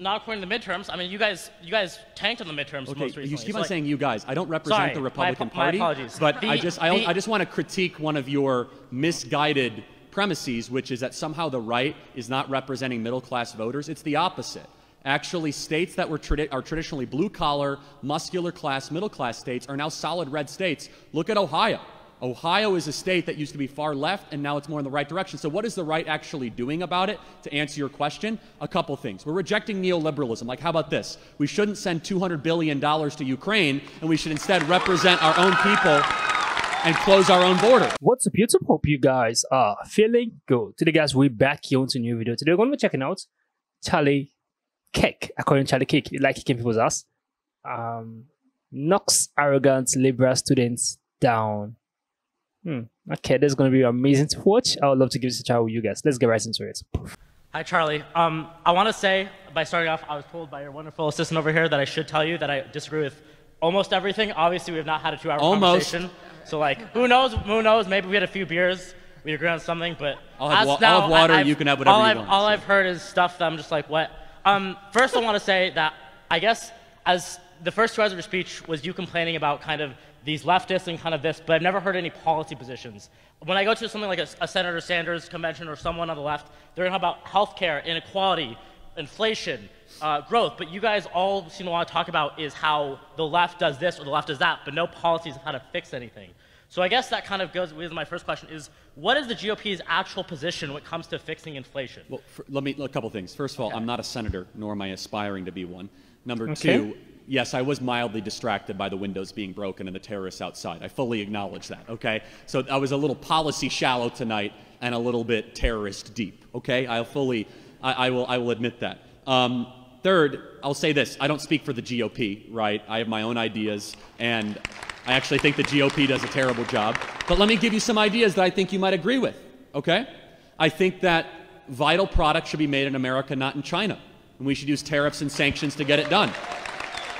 not according to the midterms. I mean, you guys, you guys tanked on the midterms Okay, most recently. you keep So, on like, saying you guys. I don't represent Sorry, the my Republican my Party, apologies. but The- I just I, the- I just want to critique one of your misguided premises, which is that somehow the right is not representing middle class voters. It's the opposite. Actually, states that were tradi- are traditionally blue collar, muscular class, middle class states are now solid red states. Look at Ohio. Ohio is a state that used to be far left and now it's more in the right direction. So, what is the right actually doing about it? To answer your question, a couple things. We're rejecting neoliberalism. Like, how about this? We shouldn't send $200 billion to Ukraine and we should instead represent our own people and close our own border. What's up YouTube? Hope you guys are feeling good. Today guys, we're back here with a new video. Today we're going to be checking out Charlie Kirk. According to Charlie Kirk, like kicking people's ass. Um, knocks arrogant liberal students down. Hmm. Okay, this is going to be amazing to watch. I would love to give this a try with you guys. Let's get right into it. Hi, Charlie. Um, I want to say, by starting off, I was told by your wonderful assistant over here that I should tell you that I disagree with almost everything. Obviously, we have not had a two-hour Almost. conversation. So, like, who knows? Who knows? Maybe we had a few beers. We agree on something, but I'll have as wa- I'll have water, I, I've- you can have whatever all you I've, want, All so. I've heard is stuff that I'm just like, what? Um, first, I want to say that I guess as the first two hours of your speech was you complaining about kind of these leftists and kind of this, but I've never heard any policy positions. When I go to something like a, a Senator Sanders convention or someone on the left, they're going to talk about healthcare, inequality, inflation, uh, growth. But you guys all seem to want to talk about is how the left does this or the left does that, but no policies of how to fix anything. So I guess that kind of goes with my first question: is what is the GOP's actual position when it comes to fixing inflation? Well, for, let me a couple things. First of all, Okay. I'm not a senator, nor am I aspiring to be one. Number Okay. two, yes, I was mildly distracted by the windows being broken and the terrorists outside. I fully acknowledge that. Okay, so I was a little policy shallow tonight and a little bit terrorist deep. Okay, I'll fully, I, I will, I will admit that. Um, third, I'll say this: I don't speak for the GOP, right? I have my own ideas, and I actually think the GOP does a terrible job. But let me give you some ideas that I think you might agree with. Okay, I think that vital products should be made in America, not in China. And we should use tariffs and sanctions to get it done.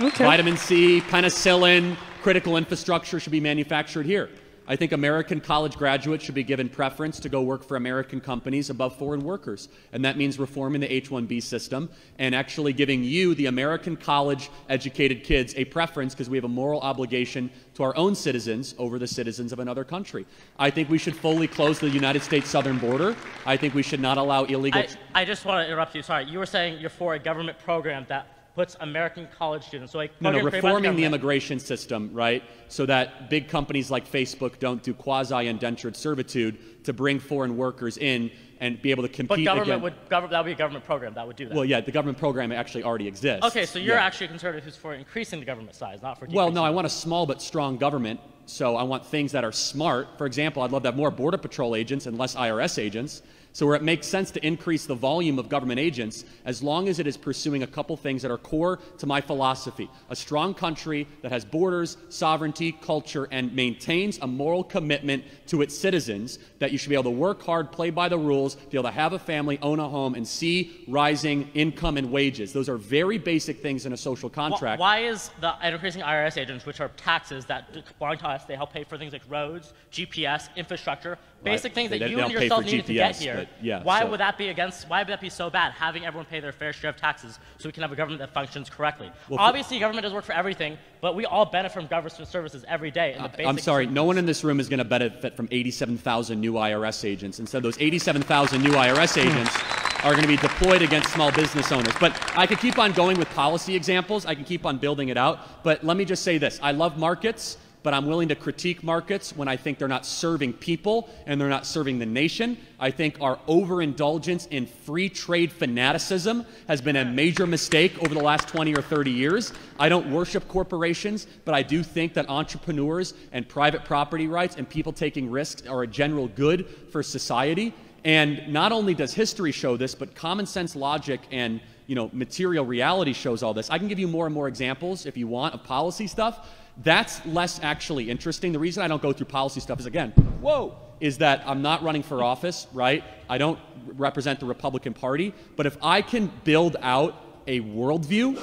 Okay. Vitamin C, penicillin, critical infrastructure should be manufactured here. I think American college graduates should be given preference to go work for American companies above foreign workers. And that means reforming the H 1B system and actually giving you, the American college educated kids, a preference because we have a moral obligation to our own citizens over the citizens of another country. I think we should fully close the United States southern border. I think we should not allow illegal. I, I just want to interrupt you. Sorry, you were saying you're for a government program that puts American college students. So like No, no, program created by reforming the immigration system, right? So that big companies like Facebook don't do quasi indentured servitude to bring foreign workers in and be able to compete. But government against. would government that would be a government program that would do that. well, yeah, the government program actually already exists. okay, so you're Yeah. actually a conservative who's for increasing the government size, not for Well, no, I want a small but strong government. So I want things that are smart. For example, I'd love to have more Border Patrol agents and less IRS agents. So where it makes sense to increase the volume of government agents, as long as it is pursuing a couple things that are core to my philosophy. A strong country that has borders, sovereignty, culture, and maintains a moral commitment to its citizens that you should be able to work hard, play by the rules, be able to have a family, own a home, and see rising income and wages. Those are very basic things in a social contract. Why is the increasing IRS agents, which are taxes that belong to uh, us, they help pay for things like roads, GPS, infrastructure, basic things They- that they you and yourself for needed to get here. yeah, why so- would that be against? Why would that be so bad? Having everyone pay their fair share of taxes so we can have a government that functions correctly. Well, for- Obviously, government does work for everything, but we all benefit from government services every day. The uh, I'm sorry, services- no one in this room is going to benefit from 87,000 new IRS agents. Instead, those 87,000 new IRS agents are going to be deployed against small business owners. But I could keep on going with policy examples. I can keep on building it out. But let me just say this I love markets. But I'm willing to critique markets when I think they're not serving people and they're not serving the nation. I think our overindulgence in free trade fanaticism has been a major mistake over the last 20 or 30 years. I don't worship corporations, but I do think that entrepreneurs and private property rights and people taking risks are a general good for society. And not only does history show this, but common sense logic and you know, material reality shows all this. I can give you more and more examples if you want of policy stuff. That's less actually interesting. The reason I don't go through policy stuff is again, whoa, is that I'm not running for office, right? I don't represent the Republican Party. But if I can build out a worldview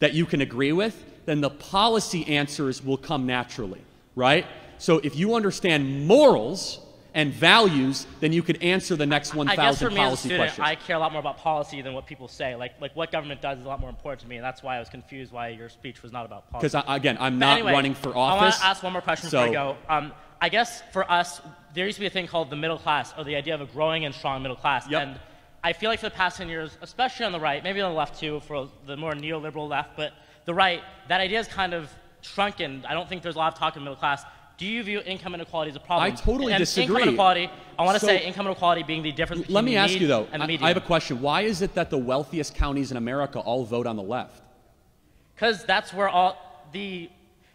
that you can agree with, then the policy answers will come naturally, right? So if you understand morals and values, then you could answer the next I guess for 1,000 me as a policy student, questions. I care a lot more about policy than what people say. Like, like what government does is a lot more important to me, and that's why I was confused why your speech was not about policy. Because again, I'm But not anyway, running for office. I want to ask one more question so- before I go. Um, I guess for us, there used to be a thing called the middle class, or the idea of a growing and strong middle class. Yep. And I feel like for the past 10 years, especially on the right, maybe on the left too, for the more neoliberal left, but the right, that idea is kind of shrunken. I don't think there's a lot of talk of middle class. Do you view income inequality as a problem? I totally and disagree. Income inequality, I want to So- say income inequality being the difference between Let me ask you though. and I. I have a question. Why is it that the wealthiest counties in America all vote on the left? Because that's where all the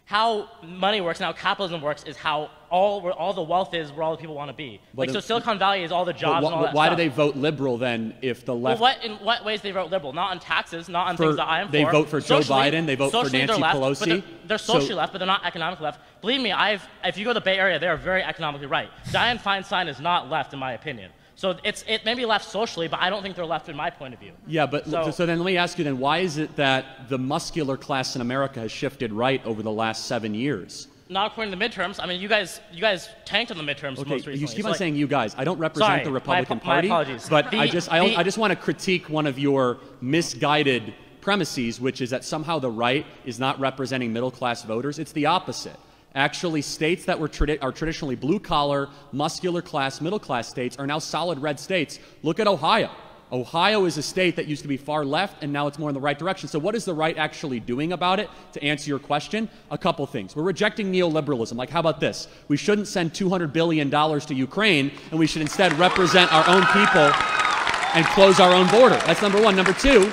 how money works and how capitalism works is how all where all the wealth is where all the people want to be. But like so, Silicon Valley is all the jobs wh- and all that why stuff. do they vote liberal then if the left, Well, what in what ways they vote liberal? Not on taxes, not on For- things that I am they for. They vote for Joe Biden, they vote for socially they're Nancy left, Pelosi. They're, they're So- socially left, but they're not economically left. Believe me, I've if you go to the Bay Area, they are very economically right. Dianne Feinstein is not left, in my opinion. So it's it may be left socially, but I don't think they're left in my point of view. Yeah, but so, So- then let me ask you then why is it that the muscular class in America has shifted right over the last seven years? Not according to the midterms. I mean, you guys you guys tanked in the midterms Okay, most recently. you keep So, on like- saying you guys. I don't represent Sorry, the my Republican my Party, apologies. but I just I, the- I just want to critique one of your misguided premises, which is that somehow the right is not representing middle class voters. It's the opposite. Actually, states that were tradi- are traditionally blue collar, muscular class, middle class states are now solid red states. Look at Ohio. Ohio is a state that used to be far left and now it's more in the right direction. So, what is the right actually doing about it? To answer your question, a couple things. We're rejecting neoliberalism. Like, how about this? We shouldn't send $200 billion to Ukraine and we should instead represent our own people and close our own border. That's number one. Number two,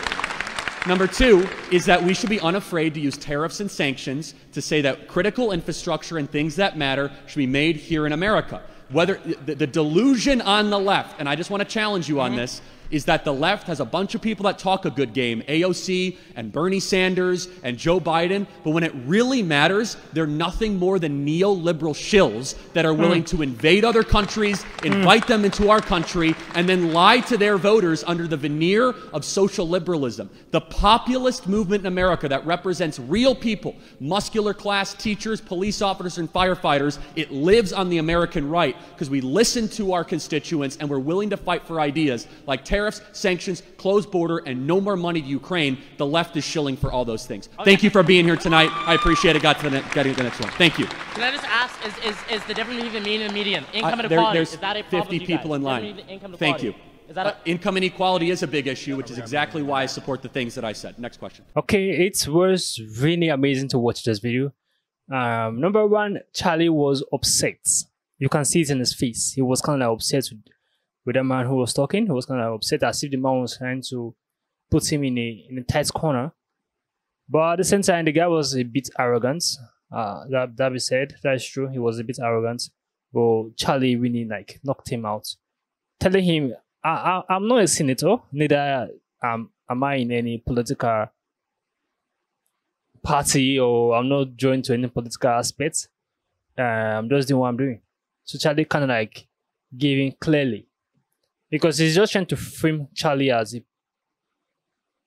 Number two is that we should be unafraid to use tariffs and sanctions to say that critical infrastructure and things that matter should be made here in America. Whether the, the delusion on the left, and I just want to challenge you on mm-hmm. this, is that the left has a bunch of people that talk a good game, AOC and Bernie Sanders and Joe Biden, but when it really matters, they're nothing more than neoliberal shills that are willing hmm. to invade other countries, hmm. invite them into our country, and then lie to their voters under the veneer of social liberalism. The populist movement in America that represents real people, muscular class teachers, police officers, and firefighters, it lives on the American right because we listen to our constituents and we're willing to fight for ideas like tariffs, sanctions, closed border, and no more money to Ukraine. The left is shilling for all those things. Thank you for being here tonight. I appreciate it. Got to the, ne- getting to the next one. Thank you. Can I just ask, is, is, is the difference between the mean and the median income Uh, there- inequality, there's is that a problem 50 to you guys? people in line. difference between income Thank you. Is that Uh, income inequality is a big issue, which is exactly why I support the things that I said. Next question. Okay, it was really amazing to watch this video. Um, number one, Charlie was upset. You can see it in his face. He was kind of upset with, with the man who was talking. He was kind of upset as if the man was trying to put him in a in a tight corner. But at the same time, the guy was a bit arrogant. Uh, that that be said, that is true. He was a bit arrogant. But Charlie really like knocked him out, telling him, I, I, "I'm not a senator. Neither am am I in any political party or I'm not joined to any political aspects. Uh, I'm just doing what I'm doing. So Charlie kind of like gave in clearly because he's just trying to frame Charlie as a,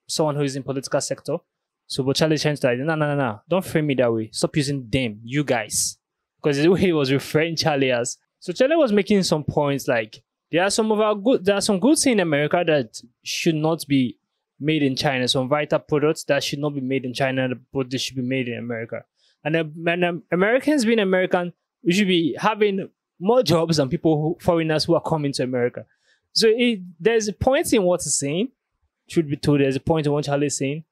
someone who is in political sector. So, but Charlie to like, no, no, no, no, don't frame me that way. Stop using them, you guys, because the way he was referring Charlie as. So Charlie was making some points like there are some of our good, there are some goods in America that should not be made in China. Some vital products that should not be made in China, but they should be made in America. And, uh, and um, Americans being American, we should be having more jobs than people who, foreigners who are coming to America. So it, there's a point in what he's saying, should be told. There's a point in what Charlie is saying.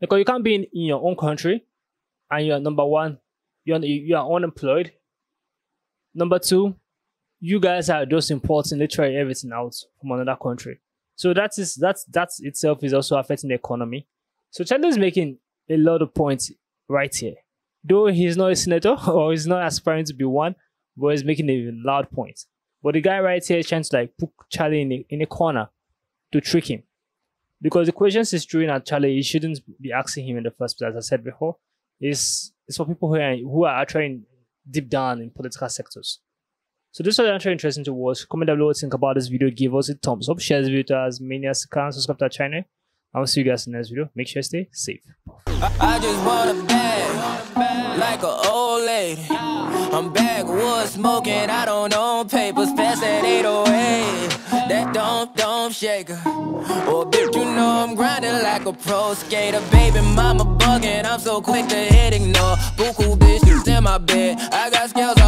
Because you can't be in, in your own country and you're number one, you're, you are unemployed. Number two, you guys are just importing literally everything out from another country. So that is that's that itself is also affecting the economy. So Charlie is making a lot of points right here. Though he's not a senator or he's not aspiring to be one, but he's making a loud point. But the guy right here trying to like put Charlie in a, in a corner to trick him. Because the questions he's throwing at Charlie, he shouldn't be asking him in the first place, as I said before. Is it's for people who are who are actually deep down in political sectors. So this was actually interesting to watch. Comment down below what you think about this video. Give us a thumbs up. Share this video to as many as you can. Subscribe to our channel. I will see you guys in the next video. Make sure you stay safe. I just want a bag, like a old lady. I'm backwoods smoking, I don't own papers, pass oh that 808. That don't, don't. Oh, bitch, you know I'm grinding like a pro skater. Baby, mama bugging, I'm so quick to hit ignore. Buku bitches in my bed, I got scales all